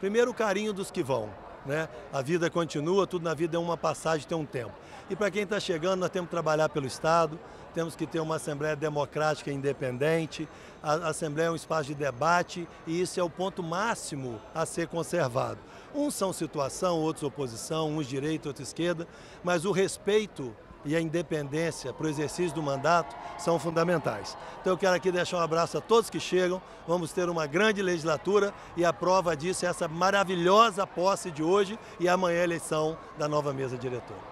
Primeiro, o carinho dos que vão. Né? A vida continua, tudo na vida é uma passagem, tem um tempo. E para quem está chegando, nós temos que trabalhar pelo Estado, temos que ter uma Assembleia democrática independente. A Assembleia é um espaço de debate e isso é o ponto máximo a ser conservado. Uns são situação, outros oposição, uns direita, outros esquerda, mas o respeito e a independência para o exercício do mandato são fundamentais. Então eu quero aqui deixar um abraço a todos que chegam. Vamos ter uma grande legislatura e a prova disso é essa maravilhosa posse de hoje e amanhã a eleição da nova mesa diretora.